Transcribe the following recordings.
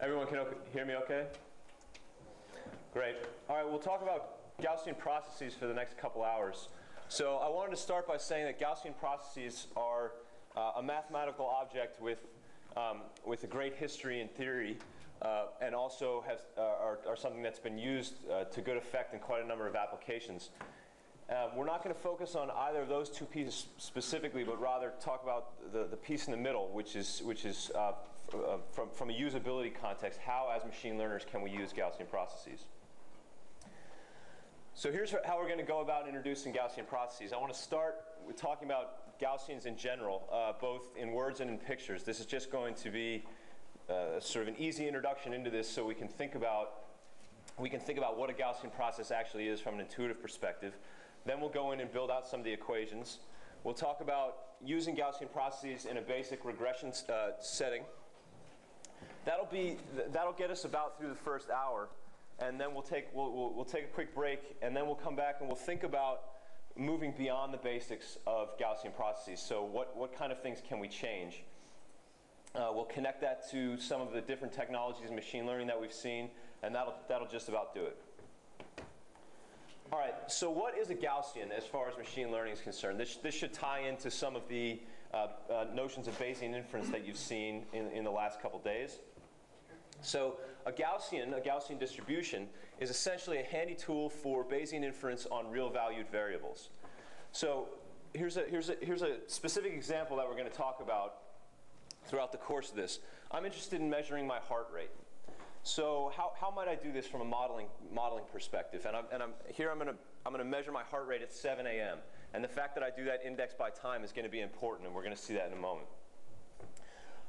Everyone can o- hear me okay? Great. All right, we'll talk about Gaussian processes for the next couple hours. So I wanted to start by saying that Gaussian processes are uh, a mathematical object with, um, with a great history and theory, uh, and also has, uh, are, are something that's been used uh, to good effect in quite a number of applications. Uh, we're not going to focus on either of those two pieces specifically, but rather talk about the, the piece in the middle, which is, which is uh, from, from a usability context, how as machine learners can we use Gaussian processes. So here's how we're going to go about introducing Gaussian processes. I want to start with talking about Gaussians in general, uh, both in words and in pictures. This is just going to be uh, sort of an easy introduction into this so we can think about we can think about what a Gaussian process actually is from an intuitive perspective. Then we'll go in and build out some of the equations. We'll talk about using Gaussian processes in a basic regression uh, setting. That'll be that'll get us about through the first hour, and then we'll take we'll, we'll, we'll take a quick break, and then we'll come back and we'll think about moving beyond the basics of Gaussian processes. So what what kind of things can we change? Uh, we'll connect that to some of the different technologies in machine learning that we've seen, and that'll, that'll just about do it. All right, so what is a Gaussian as far as machine learning is concerned? This, this should tie into some of the uh, uh, notions of Bayesian inference that you've seen in, in the last couple days. So a Gaussian, a Gaussian distribution, is essentially a handy tool for Bayesian inference on real valued variables. So here's a, here's a, here's a specific example that we're going to talk about throughout the course of this. I'm interested in measuring my heart rate. So how, how might I do this from a modeling, modeling perspective? And, I'm, and I'm, here I'm going to I'm to measure my heart rate at 7 a.m. And the fact that I do that index by time is going to be important, and we're going to see that in a moment.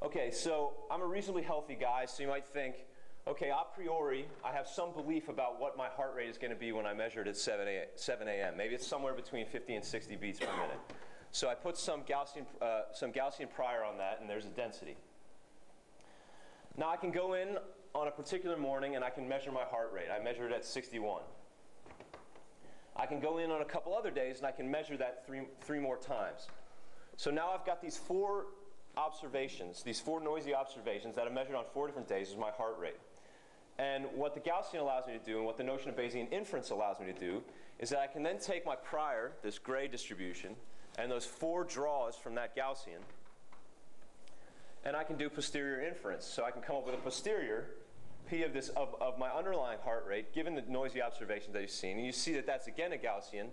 Okay, so I'm a reasonably healthy guy, so you might think, okay, a priori, I have some belief about what my heart rate is going to be when I measure it at 7 a.m. Maybe it's somewhere between 50 and 60 beats per minute. So I put some Gaussian, uh, some Gaussian prior on that, and there's a density. Now I can go in on a particular morning and I can measure my heart rate. I measure it at 61. I can go in on a couple other days and I can measure that three, three more times. So now I've got these four observations, these four noisy observations that I measured on four different days is my heart rate. And what the Gaussian allows me to do, and what the notion of Bayesian inference allows me to do, is that I can then take my prior, this gray distribution, and those four draws from that Gaussian, and I can do posterior inference. So I can come up with a posterior p of this of, of my underlying heart rate, given the noisy observations that you've seen. And you see that that's again a Gaussian.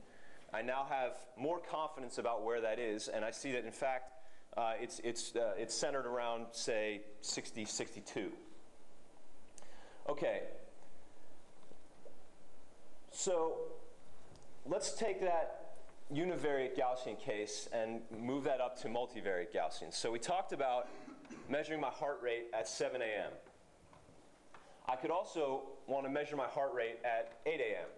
I now have more confidence about where that is, and I see that in fact uh, it's it's uh, it's centered around say 60, 62. Okay. So let's take that univariate Gaussian case and move that up to multivariate Gaussian. So we talked about measuring my heart rate at 7 a.m. I could also want to measure my heart rate at 8 a.m.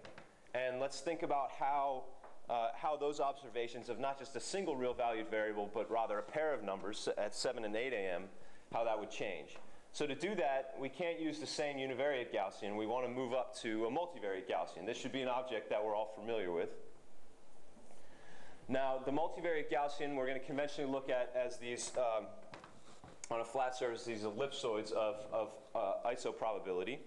And let's think about how, uh, how those observations of not just a single real valued variable, but rather a pair of numbers at 7 and 8 a.m., how that would change. So to do that, we can't use the same univariate Gaussian. We want to move up to a multivariate Gaussian. This should be an object that we're all familiar with. Now, the multivariate Gaussian we're going to conventionally look at as these, um, on a flat surface, these ellipsoids of, of uh, isoprobability.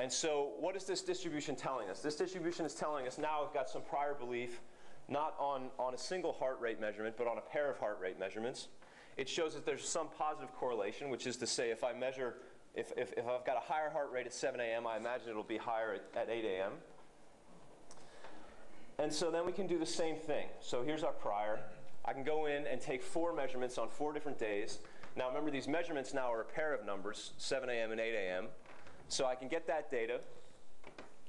And so what is this distribution telling us? This distribution is telling us now we've got some prior belief, not on, on a single heart rate measurement, but on a pair of heart rate measurements. It shows that there's some positive correlation, which is to say if I measure, if, if, if I've got a higher heart rate at 7 a.m., I imagine it'll be higher at, at 8 a.m. And so then we can do the same thing. So here's our prior. I can go in and take four measurements on four different days. Now remember, these measurements now are a pair of numbers, 7 a.m. and 8 a.m. So I can get that data.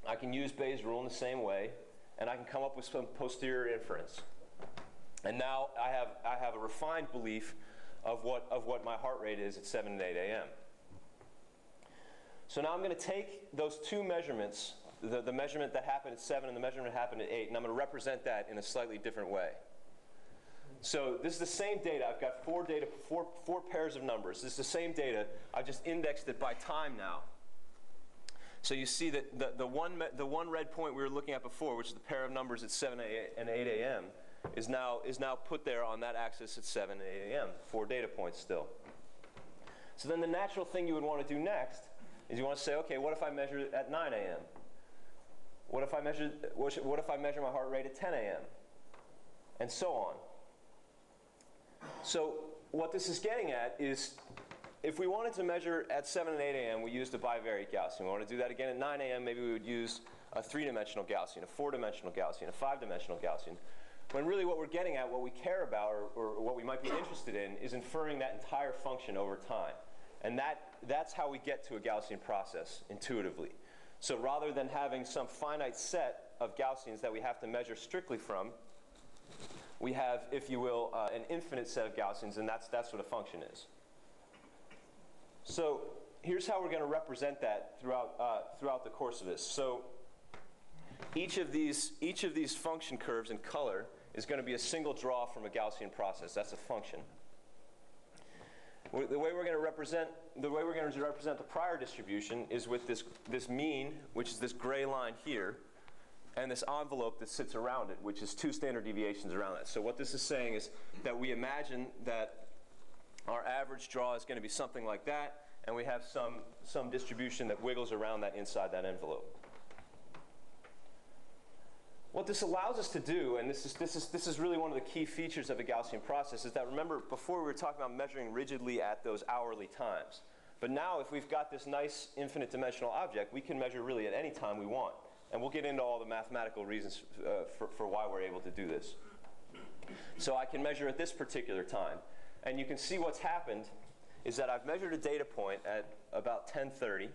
I can use Bayes' rule in the same way, and I can come up with some posterior inference. And now I have, I have a refined belief of what, of what my heart rate is at 7 and 8 a.m. So now I'm going to take those two measurements, the, the measurement that happened at 7 and the measurement that happened at 8, and I'm going to represent that in a slightly different way. So this is the same data. I've got four data, four, four pairs of numbers. This is the same data. I've just indexed it by time now. So you see that the, the, one, the one red point we were looking at before, which is the pair of numbers at 7 and 8 a.m., is now, is now put there on that axis at 7 and 8 a.m., four data points still. So then the natural thing you would want to do next is you want to say, okay, what if I measure at 9 a.m.? What if I measure what if I measure my heart rate at 10 a.m.? And so on. So what this is getting at is if we wanted to measure at 7 and 8 a.m., we used a bivariate Gaussian. We want to do that again at 9 a.m., maybe we would use a three-dimensional Gaussian, a four-dimensional Gaussian, a five-dimensional Gaussian. When really what we're getting at, what we care about, or, or what we might be interested in, is inferring that entire function over time. And that, that's how we get to a Gaussian process intuitively. So rather than having some finite set of Gaussians that we have to measure strictly from, we have, if you will, uh, an infinite set of Gaussians, and that's, that's what a function is. So here's how we're going to represent that throughout, uh, throughout the course of this. So each of, these, each of these function curves in color is going to be a single draw from a Gaussian process. That's a function. The way we're going to represent the way we're going to represent the prior distribution is with this, this mean, which is this gray line here, and this envelope that sits around it, which is two standard deviations around it. So what this is saying is that we imagine that our average draw is going to be something like that, and we have some, some distribution that wiggles around that inside that envelope. What this allows us to do, and this is, this, is, this is really one of the key features of a Gaussian process, is that remember before we were talking about measuring rigidly at those hourly times. But now if we've got this nice infinite dimensional object, we can measure really at any time we want. And we'll get into all the mathematical reasons uh, for, for why we're able to do this. So I can measure at this particular time. And you can see what's happened is that I've measured a data point at about 1030.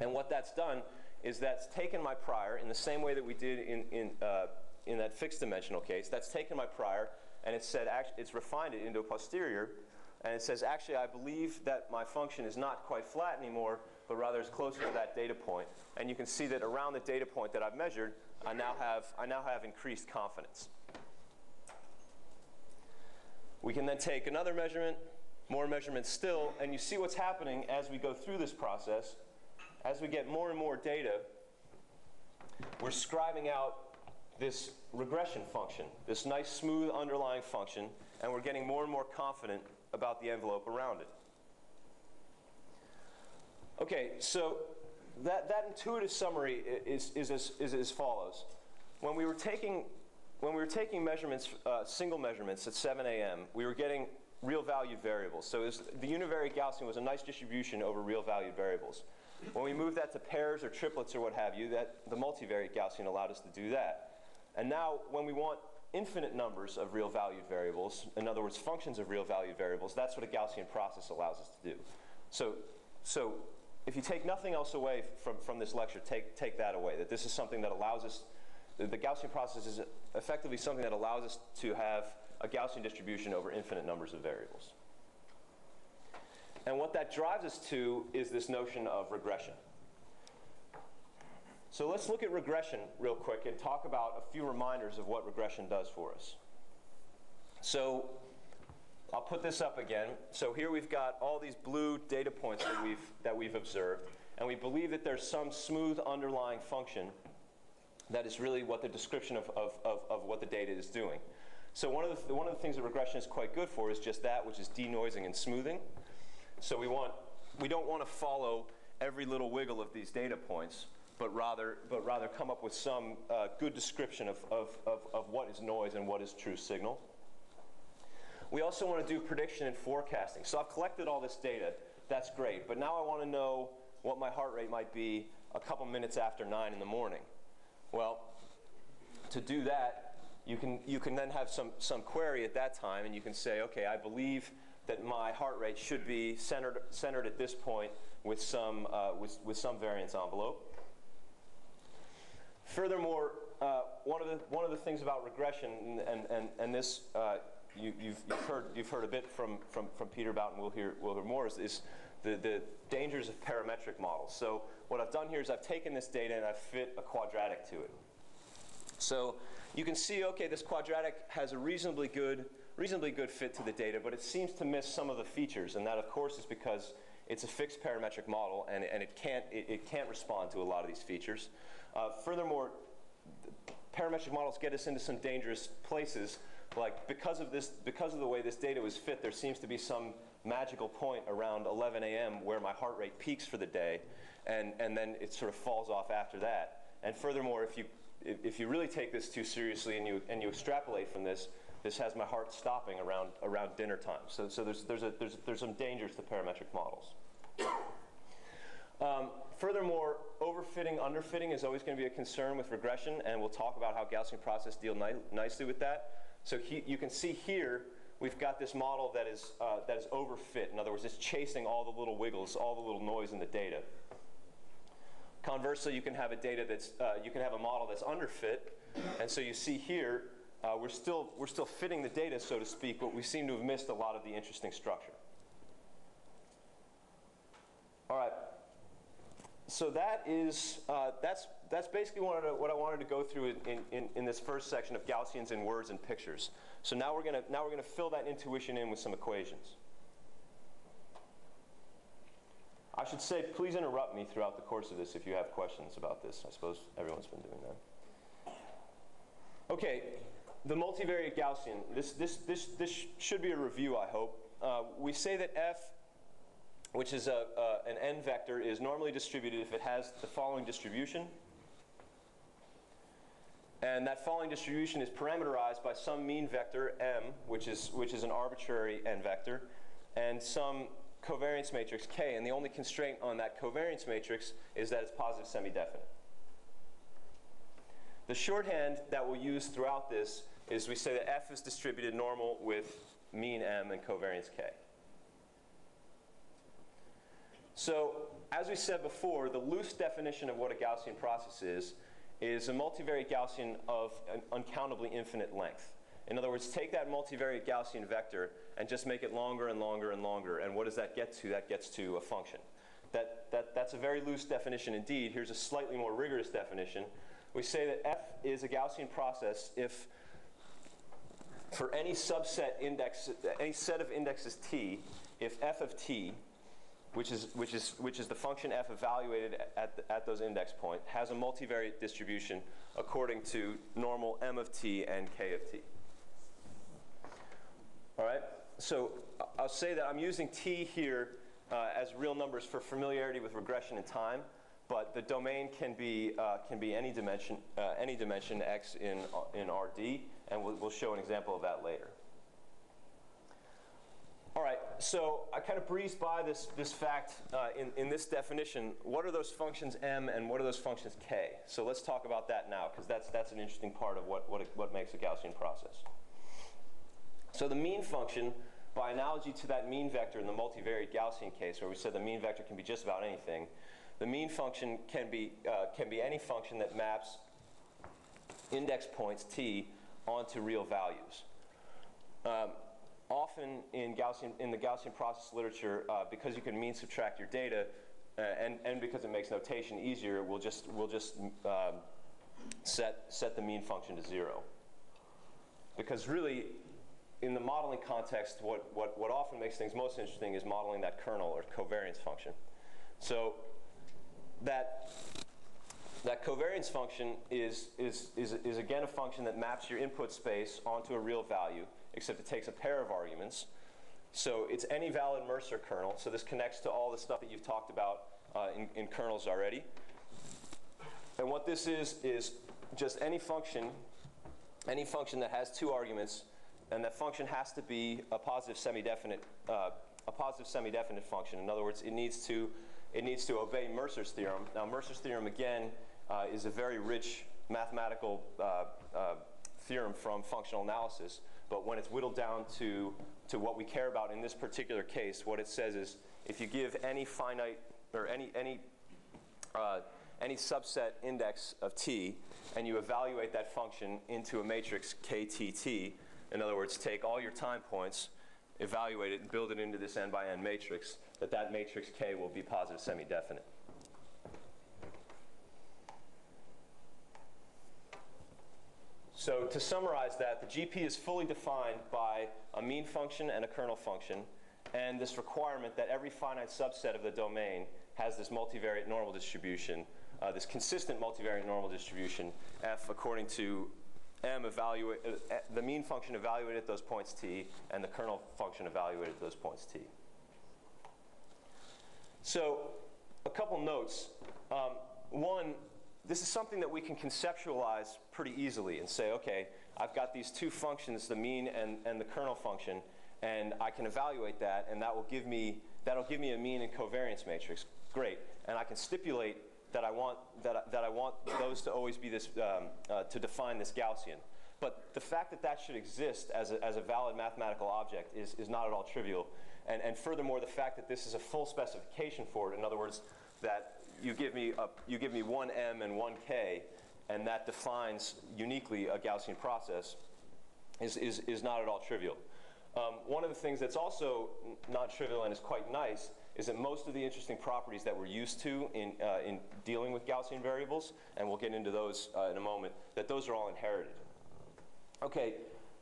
And what that's done is that's taken my prior in the same way that we did in, in, uh, in that fixed dimensional case. That's taken my prior and it's said it's refined it into a posterior. And it says, actually, I believe that my function is not quite flat anymore, but rather is closer to that data point. And you can see that around the data point that I've measured, I now have, I now have increased confidence. We can then take another measurement, more measurements still, and you see what's happening as we go through this process. As we get more and more data, we're scribing out this regression function, this nice smooth underlying function, and we're getting more and more confident about the envelope around it. Okay, so that, that intuitive summary i- is, is, is as follows. When we were taking, when we were taking measurements, uh, single measurements at 7 a.m., we were getting real valued variables. So was, the univariate Gaussian was a nice distribution over real valued variables. When we moved that to pairs or triplets or what have you, that, the multivariate Gaussian allowed us to do that. And now, when we want infinite numbers of real valued variables, in other words, functions of real valued variables, that's what a Gaussian process allows us to do. So, so if you take nothing else away from, from this lecture, take, take that away, that this is something that allows us, the, Gaussian process is effectively something that allows us to have a Gaussian distribution over infinite numbers of variables. And what that drives us to is this notion of regression. So let's look at regression real quick and talk about a few reminders of what regression does for us. So I'll put this up again. So here we've got all these blue data points that we've, that we've observed, and we believe that there's some smooth underlying function that is really what the description of, of, of, of what the data is doing. So one of, the, one of the things that regression is quite good for is just that, which is denoising and smoothing. So we, want, we don't want to follow every little wiggle of these data points, but rather, but rather come up with some uh, good description of, of, of, of what is noise and what is true signal. We also want to do prediction and forecasting. So I've collected all this data. That's great. But now I want to know what my heart rate might be a couple minutes after 9 in the morning. Well, to do that, you can, you can then have some, some query at that time, and you can say, okay, I believe that my heart rate should be centered, centered at this point with some, uh, with, with some variance envelope. Furthermore, uh, one, of the, one of the things about regression, and, and, and this uh, you, you've, you've, heard, you've heard a bit from, from, from Peter about, and we'll hear, we'll hear more, is, is the, the dangers of parametric models. So what I've done here is I've taken this data and I've fit a quadratic to it. So you can see, okay, this quadratic has a reasonably good, reasonably good fit to the data, but it seems to miss some of the features, and that, of course, is because it's a fixed parametric model, and, and it, can't, it, it can't respond to a lot of these features. Uh, furthermore, parametric models get us into some dangerous places. Like because of this, because of the way this data was fit, there seems to be some magical point around 11 a.m. where my heart rate peaks for the day, and, and then it sort of falls off after that. And furthermore, if you, if, you really take this too seriously and you, and you extrapolate from this, this has my heart stopping around, around dinner time. So, so there's, there's, a, there's, there's some dangers to parametric models. Um, furthermore, overfitting, underfitting is always going to be a concern with regression, and we'll talk about how Gaussian process deal ni nicely with that. So he, you can see here, we've got this model that is, uh, that is overfit. In other words, it's chasing all the little wiggles, all the little noise in the data. Conversely, you can have a data that's, uh, you can have a model that's underfit, and so you see here, uh, we're, still, we're still fitting the data, so to speak, but we seem to have missed a lot of the interesting structure. All right. So that is, uh, that's, that's basically what I, what I wanted to go through in, in, in this first section of Gaussians in words and pictures. So now we're going to now we're going to fill that intuition in with some equations. I should say, please interrupt me throughout the course of this if you have questions about this. I suppose everyone's been doing that. Okay, the multivariate Gaussian. This, this, this, this should be a review, I hope. Uh, we say that f, which is a, uh, an n vector, is normally distributed if it has the following distribution. And that falling distribution is parameterized by some mean vector m, which is, which is an arbitrary n vector, and some covariance matrix k. And the only constraint on that covariance matrix is that it's positive semi-definite. The shorthand that we'll use throughout this is we say that f is distributed normal with mean m and covariance k. So as we said before, the loose definition of what a Gaussian process is is a multivariate Gaussian of an uncountably infinite length. In other words, take that multivariate Gaussian vector and just make it longer and longer and longer. And what does that get to? That gets to a function. That, that, that's a very loose definition indeed. Here's a slightly more rigorous definition. We say that f is a Gaussian process if for any subset index, any set of indexes t, if f of t, which is, which is, which is the function f evaluated at, the, at those index points, has a multivariate distribution according to normal m of t and k of t. All right? So I'll say that I'm using t here uh, as real numbers for familiarity with regression in time, but the domain can be, uh, can be any dimension, uh, any dimension x in, in RD, and we'll, we'll show an example of that later. All right, so I kind of breezed by this, this fact uh, in, in this definition. What are those functions m and what are those functions k? So let's talk about that now, because that's, that's an interesting part of what, what, what makes a Gaussian process. So the mean function, by analogy to that mean vector in the multivariate Gaussian case, where we said the mean vector can be just about anything, the mean function can be, uh, can be any function that maps index points t onto real values. Um, often in, Gaussian, in the Gaussian process literature, uh, because you can mean subtract your data, uh, and, and because it makes notation easier, we'll just, we'll just um, set, set the mean function to zero. Because really, in the modeling context, what, what, what often makes things most interesting is modeling that kernel or covariance function. So that that covariance function is, is, is, is again a function that maps your input space onto a real value, except it takes a pair of arguments. So it's any valid Mercer kernel. So this connects to all the stuff that you've talked about uh, in, in kernels already. And what this is, is just any function, any function that has two arguments, and that function has to be a positive semi-definite, uh, a positive semi-definite function. In other words, it needs to, it needs to obey Mercer's theorem. Now, Mercer's theorem, again, uh, is a very rich mathematical uh, uh, theorem from functional analysis. But when it's whittled down to, to what we care about in this particular case, what it says is if you give any finite or any, any, uh, any subset index of t and you evaluate that function into a matrix ktt, in other words, take all your time points, evaluate it, and build it into this n by n matrix, that that matrix k will be positive semi-definite. So to summarize that, the GP is fully defined by a mean function and a kernel function, and this requirement that every finite subset of the domain has this multivariate normal distribution, uh, this consistent multivariate normal distribution, f according to m evaluate, uh, the mean function evaluated at those points t, and the kernel function evaluated at those points t. So, a couple notes. Um, one, this is something that we can conceptualize pretty easily and say, okay, I've got these two functions, the mean and, and the kernel function, and I can evaluate that, and that will give me, that'll give me a mean and covariance matrix. Great. And I can stipulate that I want, that that I want those to always be this, um, uh, to define this Gaussian. But the fact that that should exist as a, as a valid mathematical object is, is not at all trivial. And, and furthermore, the fact that this is a full specification for it, in other words, that you give me, a, you give me one m and one k, and that defines uniquely a Gaussian process, is, is, is not at all trivial. Um, one of the things that's also not trivial and is quite nice is that most of the interesting properties that we're used to in, uh, in dealing with Gaussian variables, and we'll get into those uh, in a moment, that those are all inherited. Okay,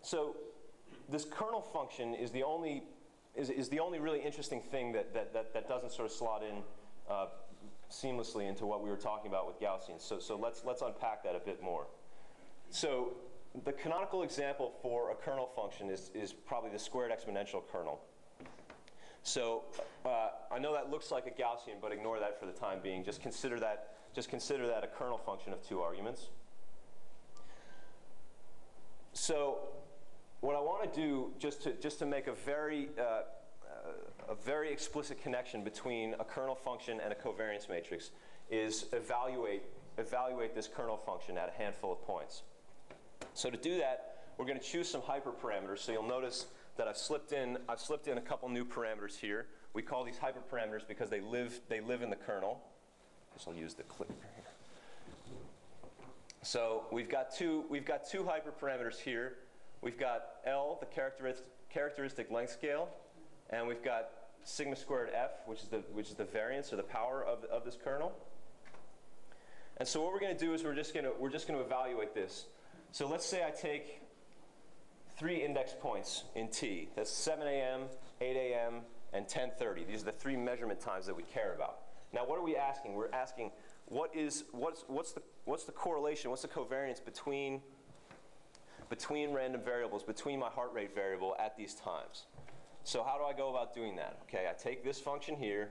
so this kernel function is the only, is, is the only really interesting thing that, that, that, that doesn't sort of slot in uh, seamlessly into what we were talking about with Gaussians. So, so let's, let's unpack that a bit more. So the canonical example for a kernel function is, is probably the squared exponential kernel. So uh, I know that looks like a Gaussian, but ignore that for the time being. Just consider that, just consider that a kernel function of two arguments. So what I want to do, just to, just to make a very, uh, a very explicit connection between a kernel function and a covariance matrix, is evaluate, evaluate this kernel function at a handful of points. So to do that, we're going to choose some hyperparameters. So you'll notice that I've slipped in, I've slipped in a couple new parameters here. We call these hyperparameters because they live, they live in the kernel. This will use the clicker here. So we've got two, we've got two hyperparameters here. We've got L, the characteristic, characteristic length scale, and we've got sigma squared f, which is the, which is the variance or the power of, of this kernel. And so what we're going to do is we're just going to, we're just going to evaluate this. So let's say I take three index points in T. That's 7 a.m., 8 a.m., and 10:30. These are the three measurement times that we care about. Now, what are we asking? We're asking what is what's what's the what's the correlation? What's the covariance between between random variables, between my heart rate variable at these times? So how do I go about doing that? Okay, I take this function here,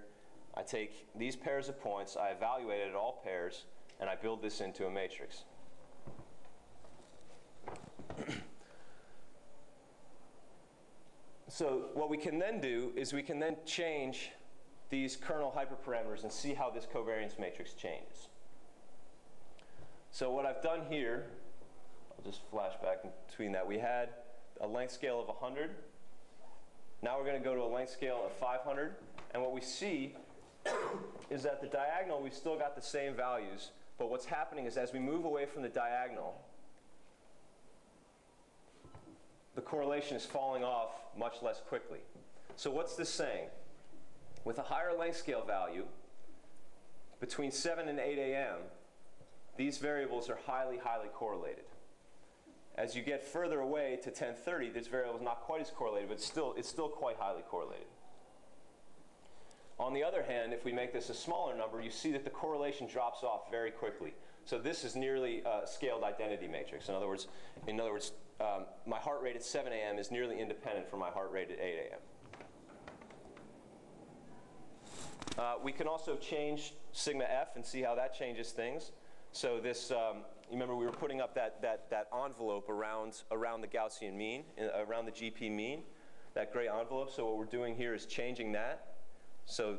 I take these pairs of points, I evaluate it at all pairs, and I build this into a matrix. So what we can then do is we can then change these kernel hyperparameters and see how this covariance matrix changes. So what I've done here, I'll just flash back between that. We had a length scale of 100. Now we're going to go to a length scale of 500. And what we see is that the diagonal, we've still got the same values. But what's happening is as we move away from the diagonal, the correlation is falling off much less quickly. So what's this saying? With a higher length scale value, between 7 and 8 a.m., these variables are highly, highly correlated. As you get further away to 1030, this variable is not quite as correlated, but still, it's still quite highly correlated. On the other hand, if we make this a smaller number, you see that the correlation drops off very quickly. So this is nearly a scaled identity matrix. In other words, in other words, um, my heart rate at 7 a.m. is nearly independent from my heart rate at 8 a.m. Uh, we can also change sigma f and see how that changes things. So this, um, remember we were putting up that, that, that envelope around, around the Gaussian mean, around the GP mean, that gray envelope. So what we're doing here is changing that. So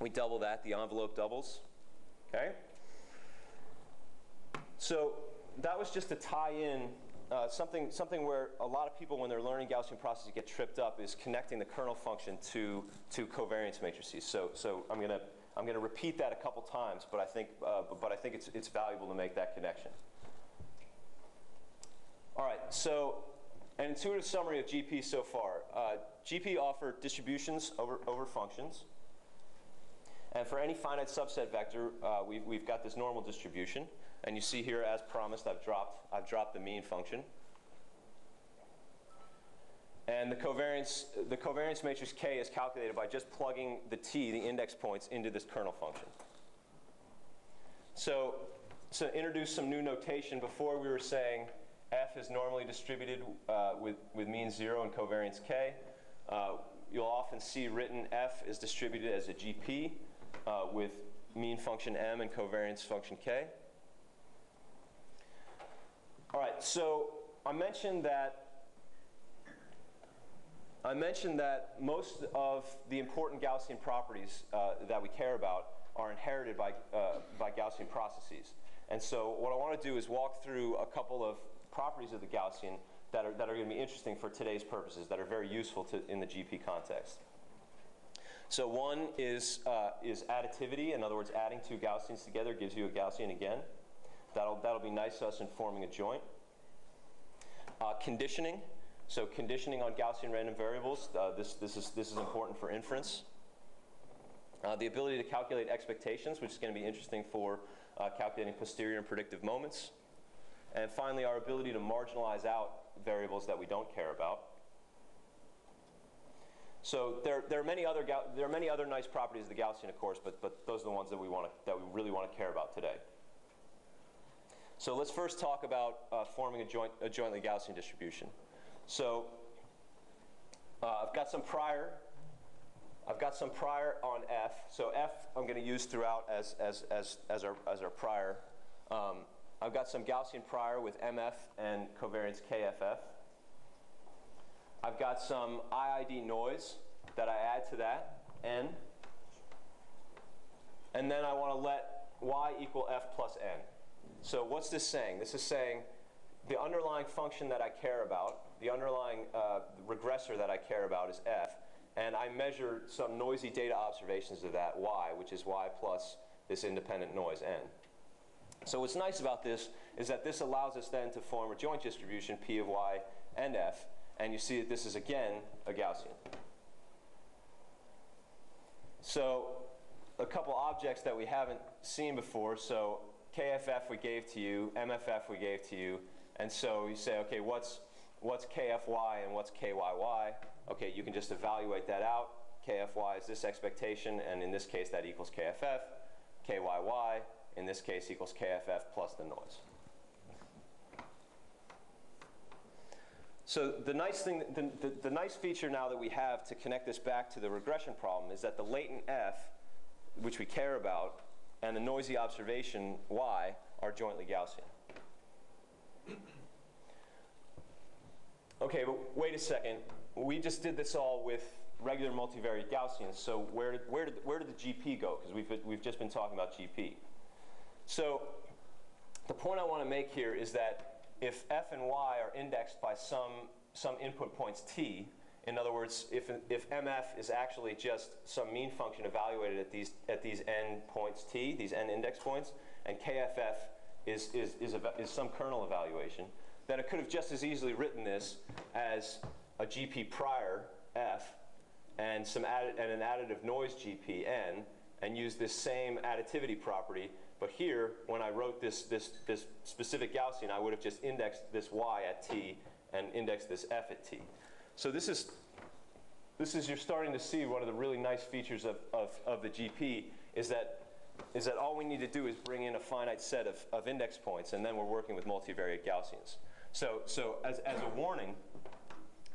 we double that, the envelope doubles. Okay? So that was just to tie in uh, something, something where a lot of people, when they're learning Gaussian processes, get tripped up is connecting the kernel function to, to covariance matrices. So, so I'm going to I'm going to repeat that a couple times, but I think, uh, but, I think it's, it's valuable to make that connection. All right, so an intuitive summary of GP so far. Uh, GP offer distributions over, over functions. And for any finite subset vector, uh, we've, we've got this normal distribution. And you see here, as promised, I've dropped, I've dropped the mean function. And the covariance, the covariance matrix K is calculated by just plugging the t, the index points, into this kernel function. So to introduce some new notation, before we were saying f is normally distributed uh, with, with mean 0 and covariance k. Uh, you'll often see written f is distributed as a GP uh, with mean function m and covariance function k. All right, so I mentioned that I mentioned that most of the important Gaussian properties uh, that we care about are inherited by, uh, by Gaussian processes. And so what I want to do is walk through a couple of properties of the Gaussian that are, that are going to be interesting for today's purposes, that are very useful to, in the GP context. So one is, uh, is additivity. In other words, adding two Gaussians together gives you a Gaussian again. That'll, that'll be nice to us in forming a joint. Uh, conditioning. So conditioning on Gaussian random variables, uh, this, this, is, this is important for inference. Uh, the ability to calculate expectations, which is going to be interesting for uh, calculating posterior and predictive moments. And finally, our ability to marginalize out variables that we don't care about. So there, there, are many other, there are many other nice properties of the Gaussian, of course, but, but those are the ones that we, want to, that we really want to care about today. So let's first talk about uh, forming a, joint, a jointly Gaussian distribution. So uh, I've got some prior. I've got some prior on F. So F I'm going to use throughout as, as, as, as, our, as our prior. Um, I've got some Gaussian prior with MF and covariance KFF. I've got some IID noise that I add to that, N. And then I want to let y equal f plus n. So what's this saying? This is saying the underlying function that I care about the underlying uh, regressor that I care about is f, and I measure some noisy data observations of that y, which is y plus this independent noise n. So what's nice about this is that this allows us then to form a joint distribution p of y and f, and you see that this is again a Gaussian. So a couple objects that we haven't seen before, so KFF we gave to you, MFF we gave to you, and so you say, okay, what's what's KFY and what's KYY. Okay, you can just evaluate that out. KFY is this expectation, and in this case, that equals KFF. KYY, in this case, equals KFF plus the noise. So the nice thing, the, the, the, nice feature now that we have to connect this back to the regression problem is that the latent F, which we care about, and the noisy observation Y are jointly Gaussian. Okay, but wait a second. We just did this all with regular multivariate Gaussians, so where did, where did, where did the GP go? Because we've, we've just been talking about GP. So the point I want to make here is that if f and y are indexed by some, some input points t, in other words, if, if mf is actually just some mean function evaluated at these, at these n points t, these n index points, and kff is, is, is, is some kernel evaluation, then I could have just as easily written this as a GP prior F and, some and an additive noise GP N and use this same additivity property. But here, when I wrote this, this, this specific Gaussian, I would have just indexed this Y at T and indexed this F at T. So this is, this is you're starting to see one of the really nice features of, of, of the GP is that is that all we need to do is bring in a finite set of, of index points, and then we're working with multivariate Gaussians. So, so as, as a warning,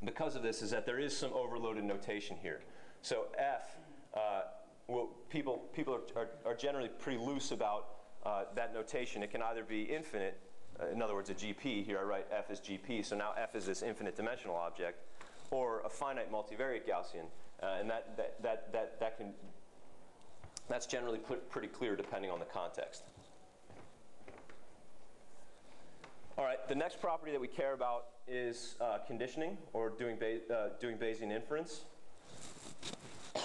because of this, is that there is some overloaded notation here. So F, uh, will, people, people are, are, are, generally pretty loose about uh, that notation. It can either be infinite, uh, in other words, a GP. Here I write F as GP, so now F is this infinite dimensional object, or a finite multivariate Gaussian. Uh, and that, that, that, that, that can, that's generally put pretty clear depending on the context. All right, the next property that we care about is uh, conditioning or doing, uh, doing Bayesian inference.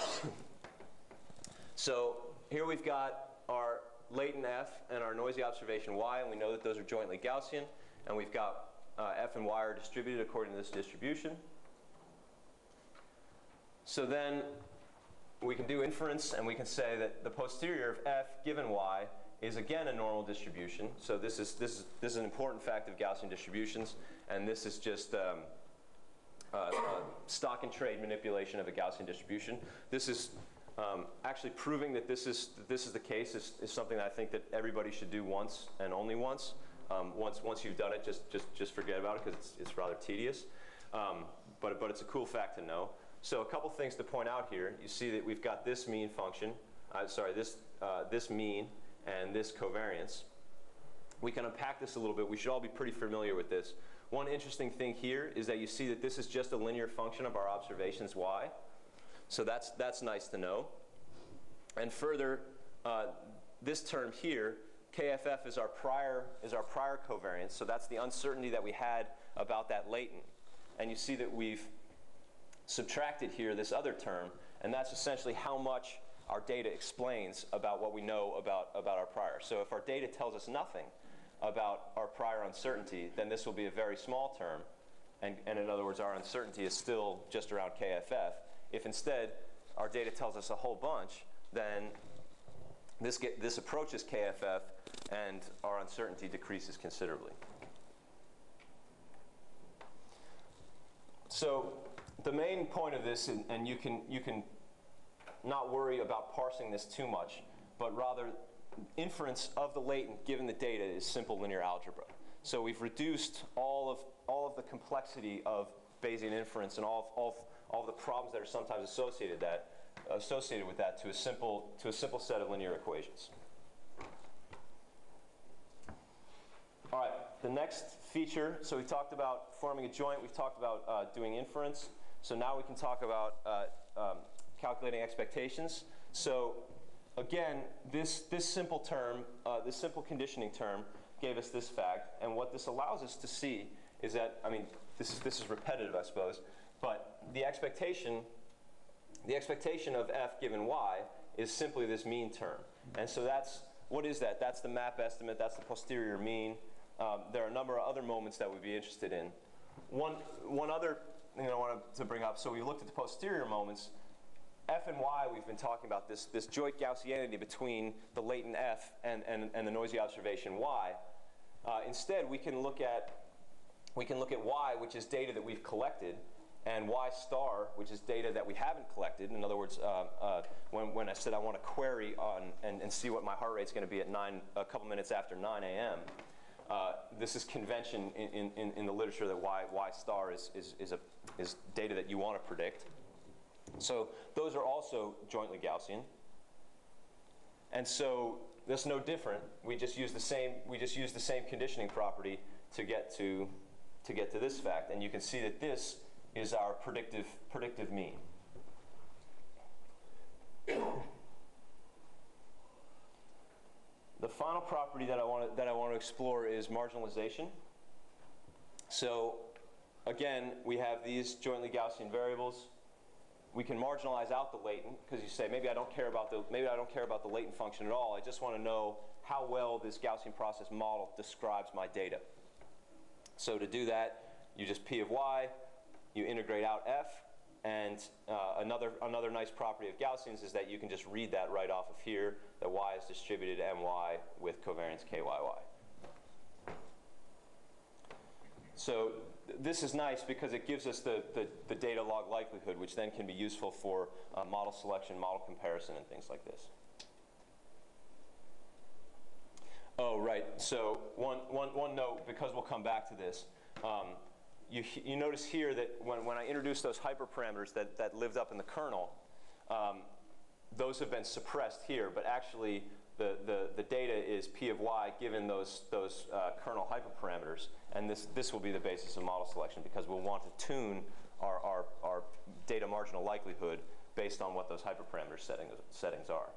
so here we've got our latent F and our noisy observation Y, and we know that those are jointly Gaussian, and we've got uh, F and Y are distributed according to this distribution. So then we can do inference, and we can say that the posterior of F given Y is again a normal distribution. So this is, this is, this is an important fact of Gaussian distributions, and this is just um, uh, uh, stock and trade manipulation of a Gaussian distribution. This is um, actually proving that this is, that this is the case is, is something that I think that everybody should do once and only once. Um, once, once you've done it, just, just, just forget about it because it's, it's rather tedious. Um, but, but it's a cool fact to know. So a couple things to point out here. You see that we've got this mean function, uh, sorry, this, uh, this mean and this covariance. We can unpack this a little bit. We should all be pretty familiar with this. One interesting thing here is that you see that this is just a linear function of our observations y. So that's, that's nice to know. And further, uh, this term here, KFF is our prior is our prior covariance. So that's the uncertainty that we had about that latent. And you see that we've subtracted here this other term, and that's essentially how much our data explains about what we know about, about our prior. So if our data tells us nothing about our prior uncertainty, then this will be a very small term. And, and in other words, our uncertainty is still just around KFF. If instead our data tells us a whole bunch, then this, get, this approaches KFF and our uncertainty decreases considerably. So the main point of this, and, and you, can, you can not worry about parsing this too much, but rather inference of the latent given the data is simple linear algebra. So we've reduced all of, all of the complexity of Bayesian inference and all of, all, of, all of the problems that are sometimes associated, that, associated with that to a, simple, to a simple set of linear equations. All right, the next feature, so we talked about forming a joint, we've talked about uh, doing inference. So now we can talk about uh, um, calculating expectations. So again, this, this simple term, uh, this simple conditioning term gave us this fact. And what this allows us to see is that, I mean, this is, this is repetitive, I suppose, but the expectation, the expectation of f given y is simply this mean term. And so that's, what is that? That's the map estimate, that's the posterior mean. Um, there are a number of other moments that we'd be interested in. One, one other thing I wanted to bring up, so we looked at the posterior moments. F and Y, we've been talking about this, this joint Gaussianity between the latent F and, and, and the noisy observation Y. Uh, instead, we can look at we can look at Y, which is data that we've collected, and Y star, which is data that we haven't collected. In other words, uh, uh, when, when I said I want to query on and, and see what my heart rate's going to be at nine, a couple minutes after 9 a.m., uh, this is convention in, in, in, the literature that Y, y star is, is, is, a, is data that you want to predict. So those are also jointly Gaussian. And so that's no different. We just use the same, we just use the same conditioning property to get to, to get to this fact. And you can see that this is our predictive, predictive mean. The final property that I want to, that I want to explore is marginalization. So again, we have these jointly Gaussian variables. We can marginalize out the latent because you say maybe I don't care about the maybe I don't care about the latent function at all. I just want to know how well this Gaussian process model describes my data. So to do that, you just p of y, you integrate out f, and uh, another, another nice property of Gaussians is that you can just read that right off of here, that y is distributed my with covariance kyy. So this is nice because it gives us the, the, the, data log likelihood, which then can be useful for uh, model selection, model comparison, and things like this. Oh, right. So one, one, one note, because we'll come back to this. Um, you, you notice here that when, when I introduced those hyperparameters that, that lived up in the kernel, um, those have been suppressed here, but actually the, the, the data is P of y given those, those uh, kernel hyperparameters. And this, this will be the basis of model selection because we'll want to tune our, our, our data marginal likelihood based on what those hyperparameter settings, settings are.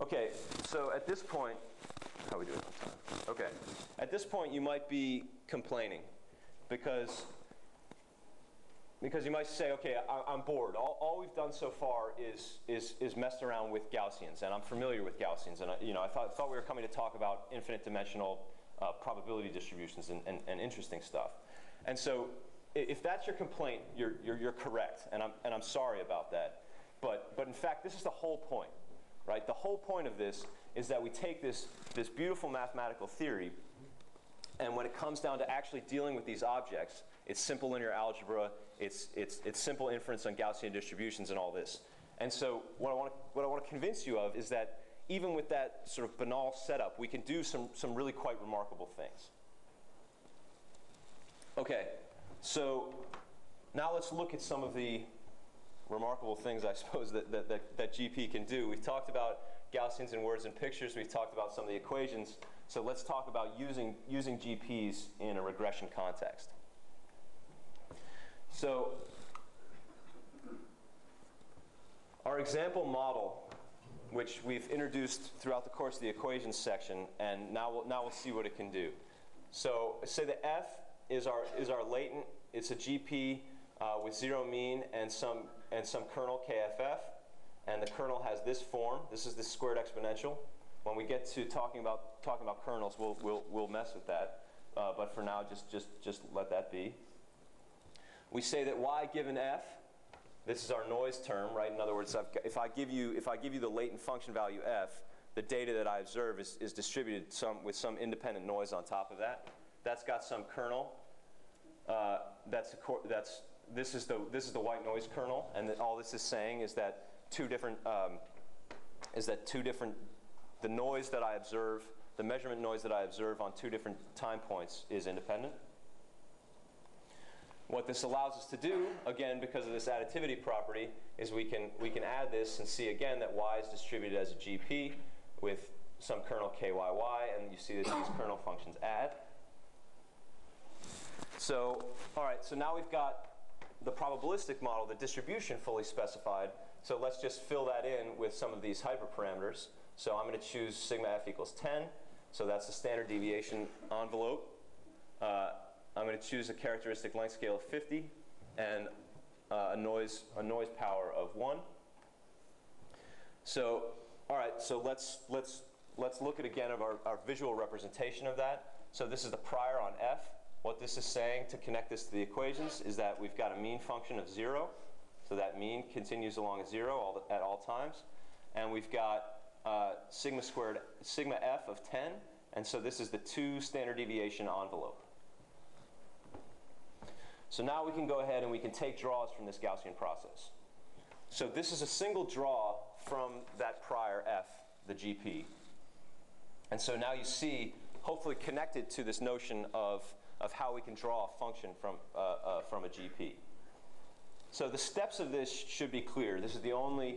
Okay, so at this point, how we doing on time? Okay, at this point you might be complaining because because you might say, okay, I, am bored. All, all, we've done so far is, is, is messed around with Gaussians, and I'm familiar with Gaussians. And I, you know, I thought, thought we were coming to talk about infinite dimensional uh, probability distributions and, and, and, interesting stuff. And so if that's your complaint, you're, you're, you're correct, and I'm, and I'm sorry about that. But, but in fact, this is the whole point, right? The whole point of this is that we take this, this beautiful mathematical theory, and when it comes down to actually dealing with these objects, it's simple linear algebra, it's, it's, it's simple inference on Gaussian distributions and all this. And so what I, want to, what I want to convince you of is that even with that sort of banal setup, we can do some, some really quite remarkable things. Okay, so now let's look at some of the remarkable things, I suppose, that, that, that, that GP can do. We've talked about Gaussians in words and pictures. We've talked about some of the equations. So let's talk about using, using GPs in a regression context. So our example model, which we've introduced throughout the course of the equations section, and now we'll, now we'll see what it can do. So say that F is our, is our latent, it's a GP uh, with zero mean and some, and some kernel KFF, and the kernel has this form. This is the squared exponential. When we get to talking about, talking about kernels, we'll, we'll, we'll mess with that. Uh, but for now, just, just, just let that be. We say that y given f, this is our noise term, right? In other words, if I give you, if I give you the latent function value f, the data that I observe is, is distributed some, with some independent noise on top of that. That's got some kernel. Uh, that's, that's, this, is the, this is the white noise kernel, and all this is saying is that two different, um, is that two different, the noise that I observe, the measurement noise that I observe on two different time points is independent. What this allows us to do, again, because of this additivity property, is we can, we can add this and see again that y is distributed as a GP with some kernel KYY, and you see that these kernel functions add. So, all right, so now we've got the probabilistic model, the distribution fully specified. So let's just fill that in with some of these hyperparameters. So I'm going to choose sigma f equals 10. So that's the standard deviation envelope. Uh, I'm going to choose a characteristic length scale of 50 and uh, a, noise, a noise power of 1. So, all right, so let's, let's, let's look at again of our, our visual representation of that. So this is the prior on f. What this is saying to connect this to the equations is that we've got a mean function of 0. So that mean continues along 0 all the, at all times. And we've got uh, sigma squared, sigma f of 10. And so this is the 2 standard deviation envelope. So now we can go ahead and we can take draws from this Gaussian process. So this is a single draw from that prior f, the GP. And so now you see, hopefully connected to this notion of, of how we can draw a function from, uh, uh, from a GP. So the steps of this should be clear. This is the only,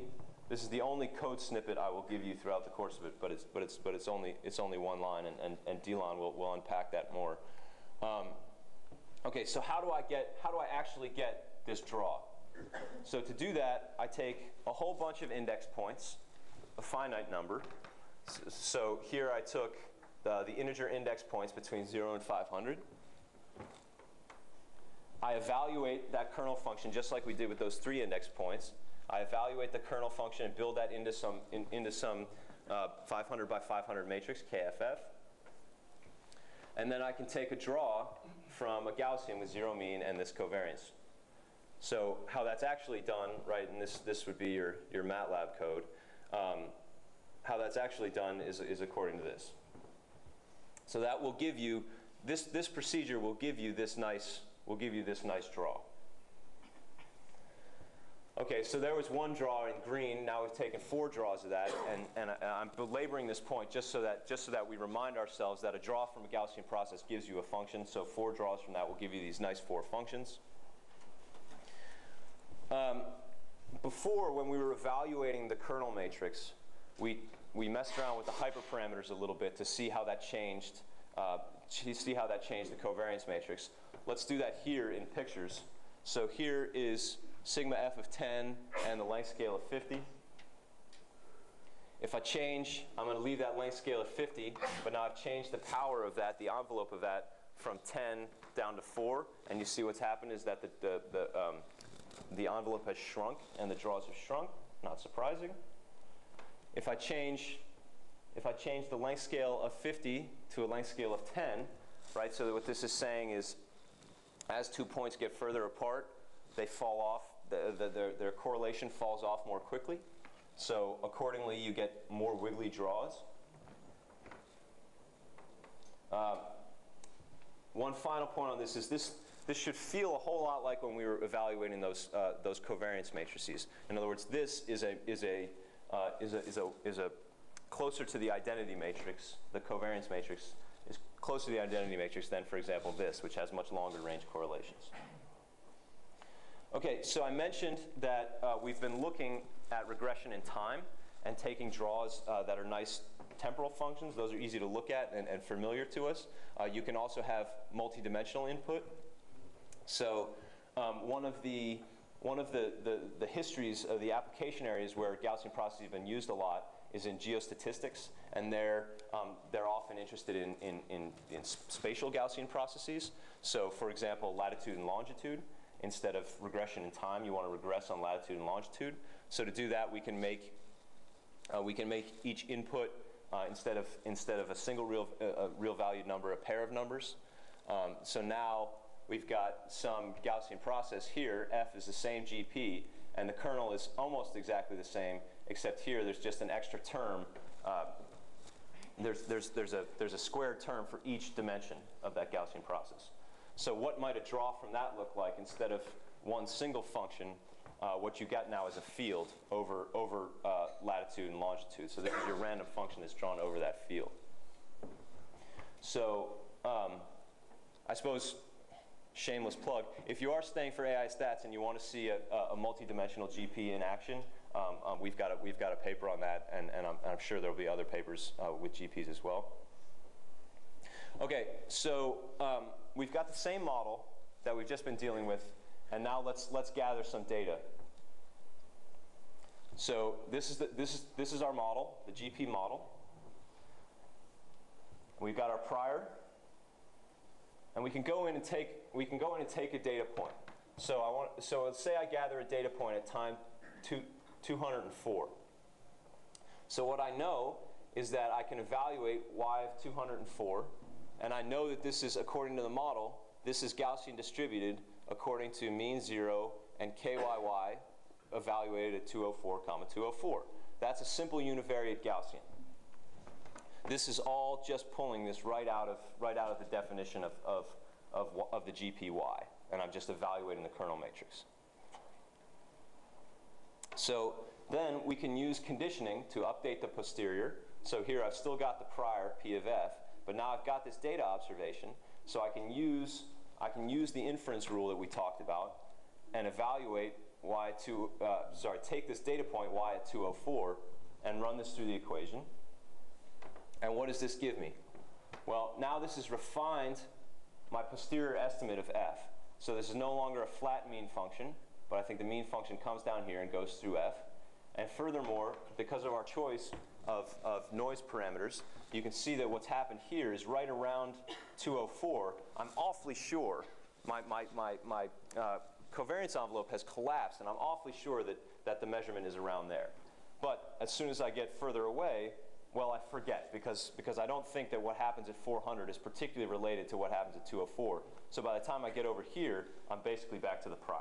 this is the only code snippet I will give you throughout the course of it, but it's, but it's, but it's, only, it's only one line, and, and, and Delon will, will unpack that more. Um, Okay, so how do I get, how do I actually get this draw? So to do that, I take a whole bunch of index points, a finite number. So here I took the, the integer index points between 0 and 500. I evaluate that kernel function just like we did with those three index points. I evaluate the kernel function and build that into some, in, into some uh, 500 by 500 matrix, KFF. And then I can take a draw from a Gaussian with zero mean and this covariance. So how that's actually done, right, and this, this would be your, your MATLAB code, um, how that's actually done is, is according to this. So that will give you, this, this procedure will give you this nice, will give you this nice draw. Okay, so there was one draw in green. Now we've taken four draws of that, and, and I, am belaboring this point just so that just so that we remind ourselves that a draw from a Gaussian process gives you a function. So four draws from that will give you these nice four functions. Um, before, when we were evaluating the kernel matrix, we we messed around with the hyperparameters a little bit to see how that changed. Uh, see how that changed the covariance matrix. Let's do that here in pictures. So here is sigma f of 10 and the length scale of 50. If I change, I'm going to leave that length scale at 50, but now I've changed the power of that, the envelope of that, from 10 down to 4. And you see what's happened is that the, the, the, um, the envelope has shrunk and the draws have shrunk. Not surprising. If I change, if I change the length scale of 50 to a length scale of 10, right, so what this is saying is as two points get further apart, they fall off the, the, their, correlation falls off more quickly. So accordingly, you get more wiggly draws. Uh, one final point on this is this, this should feel a whole lot like when we were evaluating those, uh, those covariance matrices. In other words, this is a, is, a, uh, is, a, is, a, is a closer to the identity matrix, the covariance matrix is closer to the identity matrix than, for example, this, which has much longer range correlations. Okay, so I mentioned that uh, we've been looking at regression in time and taking draws uh, that are nice temporal functions. Those are easy to look at and, and familiar to us. Uh, you can also have multidimensional input. So um, one of the one of the, the, the, histories of the application areas where Gaussian processes have been used a lot is in geostatistics, and they're, um, they're often interested in, in, in, in spatial Gaussian processes. So for example, latitude and longitude. Instead of regression in time, you want to regress on latitude and longitude. So to do that, we can make, uh, we can make each input, uh, instead, of, instead of a single real, uh, real valued number, a pair of numbers. Um, so now we've got some Gaussian process here. F is the same GP, and the kernel is almost exactly the same, except here there's just an extra term. Uh, there's, there's, there's, a, there's a squared term for each dimension of that Gaussian process. So what might a draw from that look like instead of one single function? Uh, what you get now is a field over, over uh, latitude and longitude. So this is your random function that's drawn over that field. So um, I suppose shameless plug. If you are staying for AISTATS and you want to see a, a multi-dimensional GP in action, um, um, we've, got a, we've got a paper on that, and, and I'm, I'm, sure there will be other papers uh, with GPs as well. Okay, so um, we've got the same model that we've just been dealing with, and now let's, let's gather some data. So this is, the, this, is, this is our model, the GP model. We've got our prior, and we can go in and take, we can go in and take a data point. So, I want, so let's say I gather a data point at time two, 204. So what I know is that I can evaluate y of 204, and I know that this is, according to the model, this is Gaussian distributed according to mean 0 and kyy evaluated at 204 comma 204. That's a simple univariate Gaussian. This is all just pulling this right out of, right out of the definition of, of, of, of the GPY, and I'm just evaluating the kernel matrix. So then we can use conditioning to update the posterior. So here I've still got the prior P of F, but now I've got this data observation, so I can use, I can use the inference rule that we talked about and evaluate y2, uh, sorry, take this data point y at 204 and run this through the equation. And what does this give me? Well, now this has refined my posterior estimate of f. So this is no longer a flat mean function, but I think the mean function comes down here and goes through f. And furthermore, because of our choice of, of noise parameters, you can see that what's happened here is right around 204. I'm awfully sure my, my, my, my uh, covariance envelope has collapsed, and I'm awfully sure that, that the measurement is around there. But as soon as I get further away, well, I forget because, because I don't think that what happens at 400 is particularly related to what happens at 204. So by the time I get over here, I'm basically back to the prior.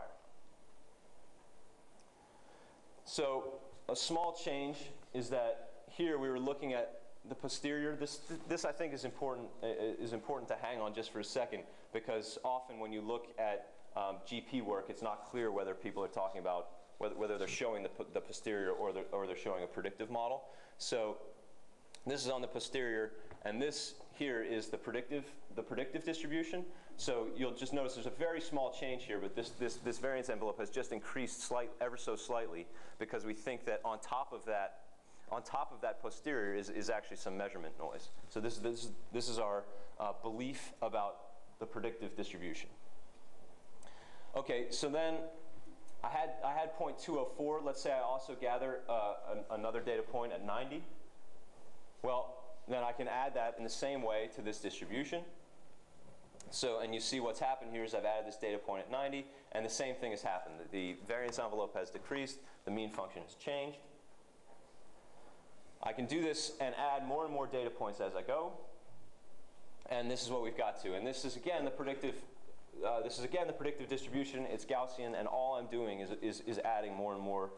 So a small change is that here we were looking at the posterior. This, this I think is important, is important to hang on just for a second because often when you look at um, GP work, it's not clear whether people are talking about whether, whether they're showing the, the posterior or, the, or they're showing a predictive model. So this is on the posterior, and this here is the predictive, the predictive distribution. So you'll just notice there's a very small change here, but this, this, this variance envelope has just increased slight, ever so slightly because we think that on top of that, on top of that posterior is, is actually some measurement noise. So this, this, this is our uh, belief about the predictive distribution. Okay, so then I had, I had point 204. Let's say I also gather uh, an, another data point at 90. Well, then I can add that in the same way to this distribution. So, and you see what's happened here is I've added this data point at 90, and the same thing has happened. The variance envelope has decreased, the mean function has changed. I can do this and add more and more data points as I go. And this is what we've got to. And this is again the predictive, uh, this is again the predictive distribution. It's Gaussian, and all I'm doing is, is, is adding more and more,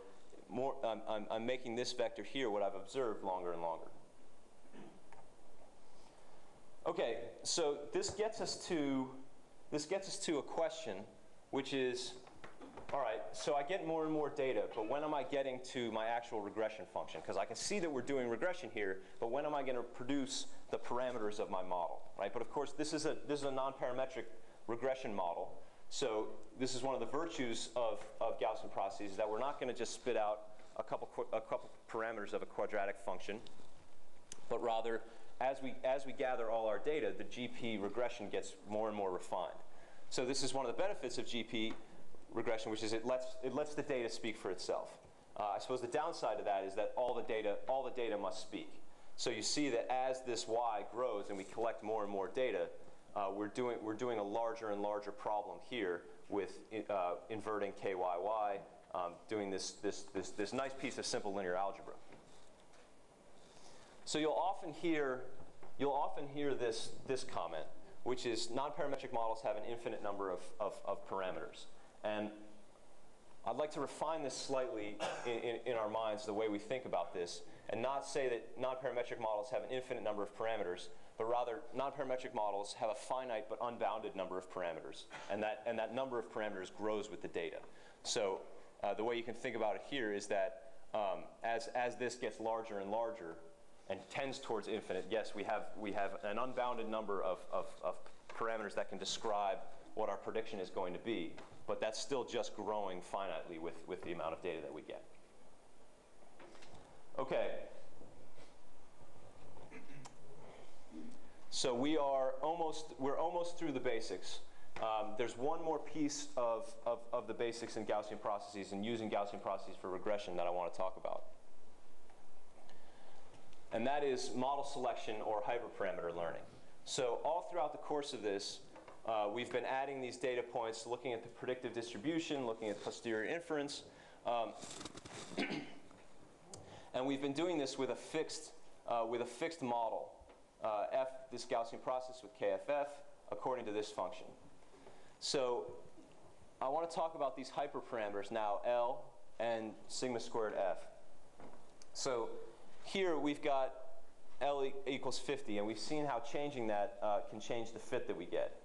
more um, I'm, I'm making this vector here what I've observed longer and longer. Okay, so this gets us to this gets us to a question, which is, all right, so I get more and more data, but when am I getting to my actual regression function? Because I can see that we're doing regression here, but when am I going to produce the parameters of my model, right? But of course, this is a this is a non-parametric regression model. So this is one of the virtues of, of Gaussian processes, that we're not going to just spit out a couple, a couple parameters of a quadratic function, but rather, as we, as we gather all our data, the GP regression gets more and more refined. So this is one of the benefits of GP regression, which is it lets, it lets the data speak for itself. Uh, I suppose the downside of that is that all the data, all the data must speak. So you see that as this y grows and we collect more and more data, uh, we're, doing, we're doing a larger and larger problem here with uh, inverting KYY, um, doing this, this, this, this nice piece of simple linear algebra. So you'll often hear, you'll often hear this, this comment, which is nonparametric models have an infinite number of, of, of parameters. And I'd like to refine this slightly in, in, in, our minds, the way we think about this, and not say that nonparametric models have an infinite number of parameters, but rather nonparametric models have a finite but unbounded number of parameters, and that, and that number of parameters grows with the data. So uh, the way you can think about it here is that um, as, as this gets larger and larger and tends towards infinite, yes, we have, we have an unbounded number of, of, of parameters that can describe what our prediction is going to be, but that's still just growing finitely with, with the amount of data that we get. Okay. So we are almost, we're almost through the basics. Um, there's one more piece of, of, of the basics in Gaussian processes and using Gaussian processes for regression that I want to talk about. And that is model selection or hyperparameter learning. So all throughout the course of this, uh, we've been adding these data points, looking at the predictive distribution, looking at posterior inference. Um, and we've been doing this with a fixed, uh, with a fixed model, uh, f, this Gaussian process with KFF, according to this function. So I want to talk about these hyperparameters now, L and sigma squared f. So here we've got L e equals 50, and we've seen how changing that uh, can change the fit that we get.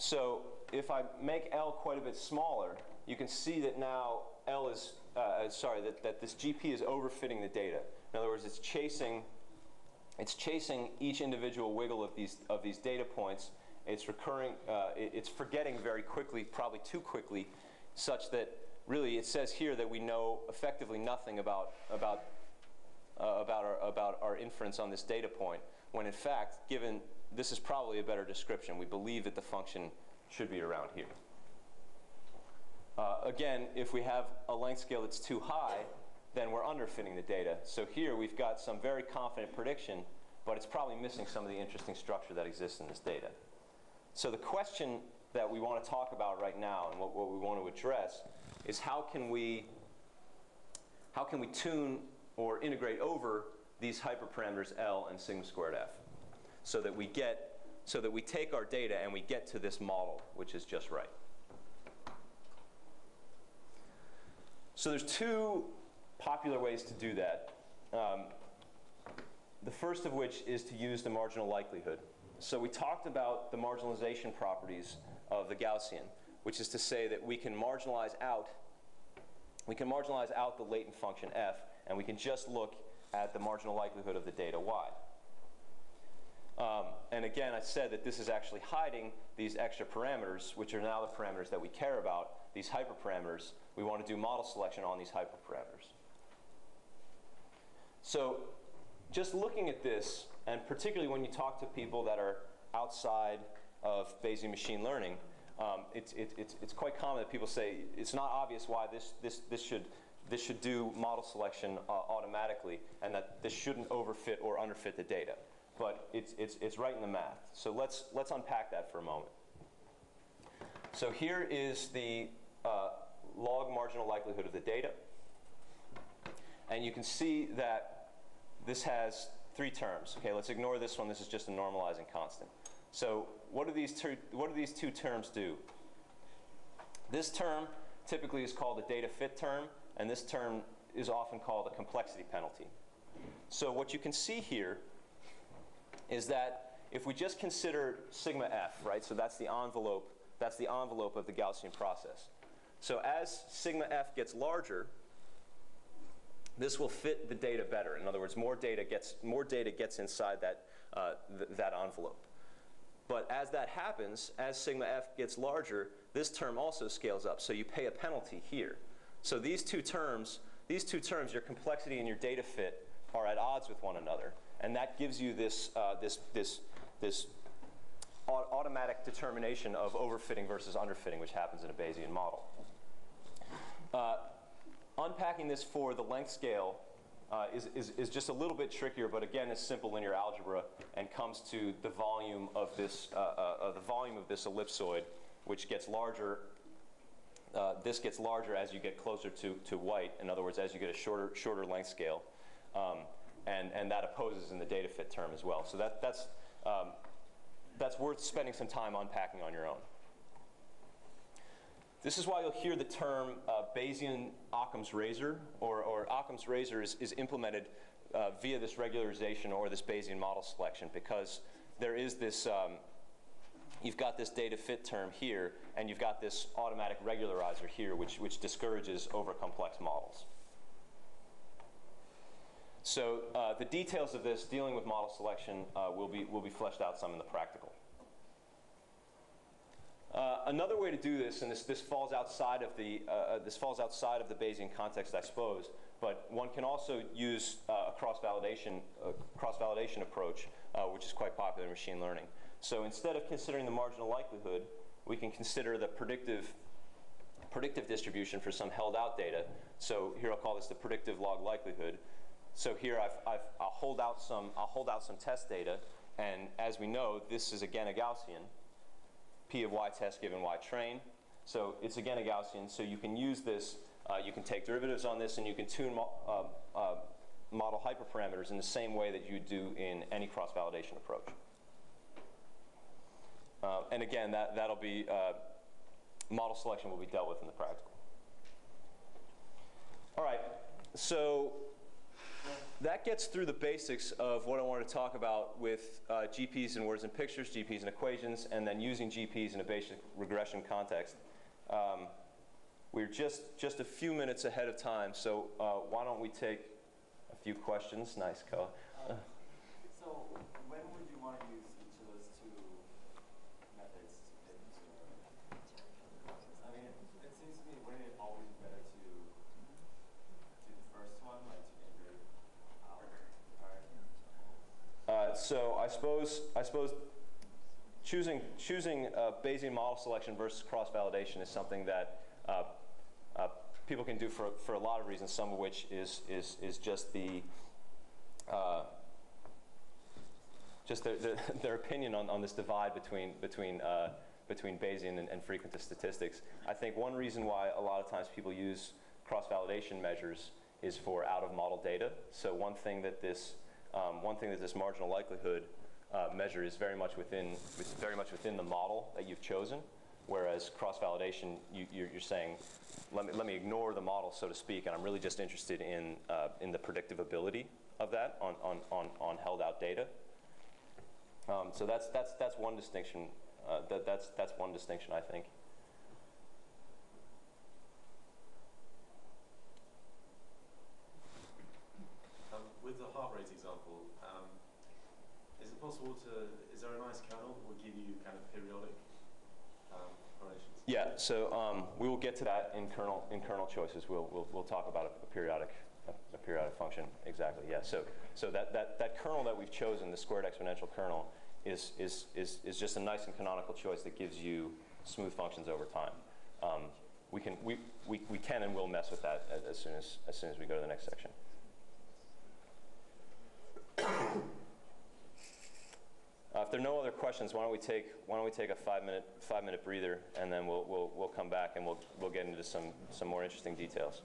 So if I make L quite a bit smaller, you can see that now L is, uh, uh, sorry, that, that this GP is overfitting the data. In other words, it's chasing, it's chasing each individual wiggle of these, of these data points. It's recurring, uh, it, it's forgetting very quickly, probably too quickly, such that really it says here that we know effectively nothing about, about, uh, about, our, about our inference on this data point, when in fact, given this is probably a better description. We believe that the function should be around here. Uh, again, if we have a length scale that's too high, then we're underfitting the data. So here we've got some very confident prediction, but it's probably missing some of the interesting structure that exists in this data. So the question that we want to talk about right now and what, what we want to address is how can we how can we tune or integrate over these hyperparameters L and sigma squared f? So that we get, so that we take our data and we get to this model, which is just right. So there's two popular ways to do that. Um, the first of which is to use the marginal likelihood. So we talked about the marginalization properties of the Gaussian, which is to say that we can marginalize out, we can marginalize out the latent function f, and we can just look at the marginal likelihood of the data y. Um, and again, I said that this is actually hiding these extra parameters, which are now the parameters that we care about, these hyperparameters. We want to do model selection on these hyperparameters. So just looking at this, and particularly when you talk to people that are outside of Bayesian machine learning, um, it's, it, it's, it's quite common that people say it's not obvious why this, this, this, should, this should do model selection uh, automatically and that this shouldn't overfit or underfit the data but it's, it's, it's right in the math. So let's, let's unpack that for a moment. So here is the uh, log marginal likelihood of the data. And you can see that this has three terms. Okay, let's ignore this one. This is just a normalizing constant. So what do these two, what do these two terms do? This term typically is called a data fit term, and this term is often called a complexity penalty. So what you can see here is that if we just consider sigma f, right, so that's the envelope, that's the envelope of the Gaussian process. So as sigma f gets larger, this will fit the data better. In other words, more data gets, more data gets inside that, uh, th that envelope. But as that happens, as sigma f gets larger, this term also scales up. So you pay a penalty here. So these two terms, these two terms, your complexity and your data fit, are at odds with one another. And that gives you this, uh, this, this, this automatic determination of overfitting versus underfitting, which happens in a Bayesian model. Uh, unpacking this for the length scale uh, is, is, is just a little bit trickier, but again, it's simple linear algebra and comes to the volume of this, uh, uh, uh, the volume of this ellipsoid, which gets larger. Uh, this gets larger as you get closer to, to white. In other words, as you get a shorter, shorter length scale. Um, and, and that opposes in the data fit term as well. So that, that's, um, that's worth spending some time unpacking on your own. This is why you'll hear the term uh, Bayesian Occam's razor, or, or Occam's razor is, is implemented uh, via this regularization or this Bayesian model selection because there is this, um, you've got this data fit term here, and you've got this automatic regularizer here, which, which discourages over complex models. So uh, the details of this, dealing with model selection, uh, will, be, will be fleshed out some in the practical. Uh, another way to do this, and this, this falls outside of the uh, this falls outside of the Bayesian context, I suppose, but one can also use uh, a cross-validation cross-validation approach, uh, which is quite popular in machine learning. So instead of considering the marginal likelihood, we can consider the predictive predictive distribution for some held out data. So here I'll call this the predictive log likelihood. So here I've, I've, I'll hold out some I'll hold out some test data, and as we know, this is again a Gaussian. P of y test given y train. So it's again a Gaussian. So you can use this, uh, you can take derivatives on this, and you can tune mo uh, uh, model hyperparameters in the same way that you do in any cross-validation approach. Uh, and again, that, that'll be, uh, model selection will be dealt with in the practical. All right, so that gets through the basics of what I want to talk about with uh, GPs and words and pictures, GPs and equations, and then using GPs in a basic regression context. Um, we're just, just a few minutes ahead of time, so uh, why don't we take a few questions? Nice, Koa. Uh, so when would you want to use each of those two methods to fit into I mean, it, it seems to me, wouldn't it always be better to do the first one, like to figure out the part? Uh, so I suppose, I suppose choosing, choosing uh, Bayesian model selection versus cross-validation is something that uh, uh, people can do for, for a lot of reasons, some of which is, is, is just the, just their, their, their opinion on, on this divide between, between, between Bayesian and, and frequentist statistics. I think one reason why a lot of times people use cross-validation measures is for out-of-model data. So one thing that this, um, one thing that this marginal likelihood uh, measure is very much within, very much within the model that you've chosen. Whereas cross-validation, you, you're, you're saying, let me, let me ignore the model, so to speak, and I'm really just interested in, uh, in the predictive ability of that on, on, on, on held out data. Um, so that's, that's, that's one distinction. Uh, that, that's, that's one distinction, I think. Um, with the heart rate example, um, is it possible to, is there a nice kernel that will give you kind of periodic um, correlations? Yeah, so um, we will get to that in kernel, in kernel choices. We'll, we'll, we'll talk about a, a periodic a, a periodic function. Exactly, yeah. So, so that, that, that kernel that we've chosen, the squared exponential kernel, is, is, is, is just a nice and canonical choice that gives you smooth functions over time. Um, we, can, we, we, we can and will mess with that as, as, soon as, as soon as we go to the next section. Uh, if there are no other questions, why don't we take why don't we take a five minute five minute breather and then we'll we'll we'll come back and we'll we'll get into some some more interesting details.